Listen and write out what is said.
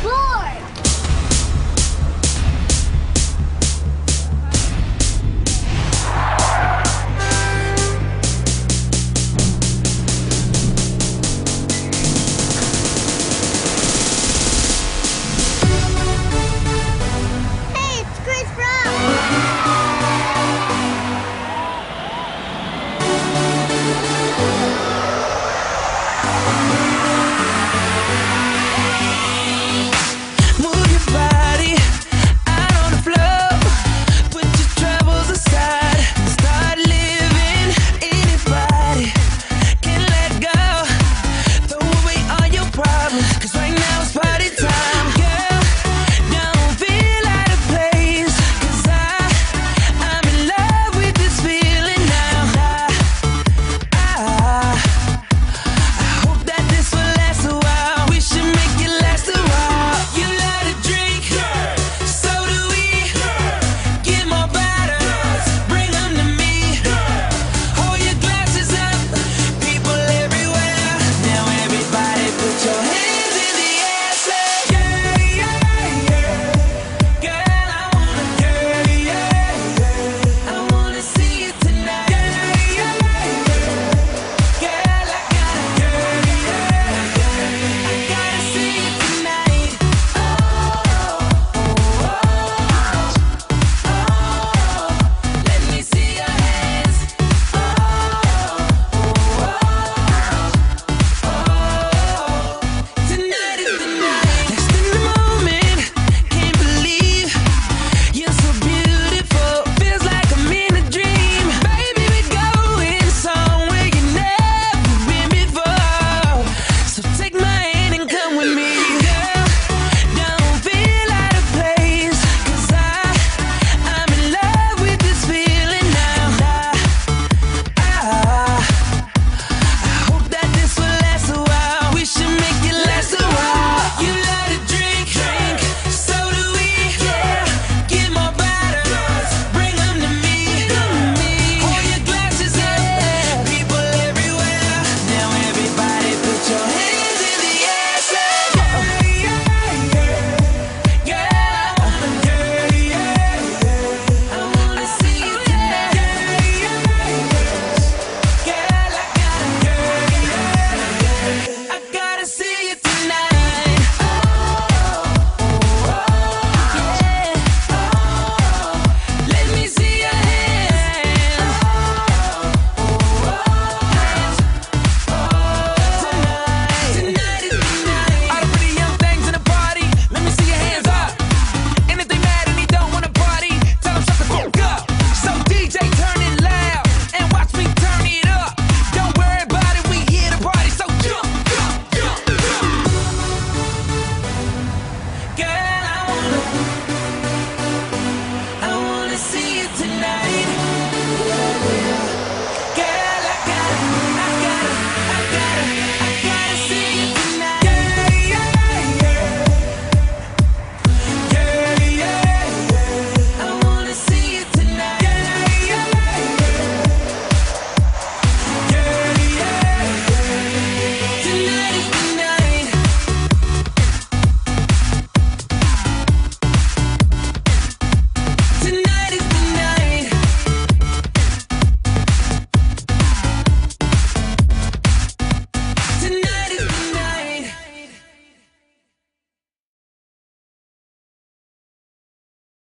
Whoa!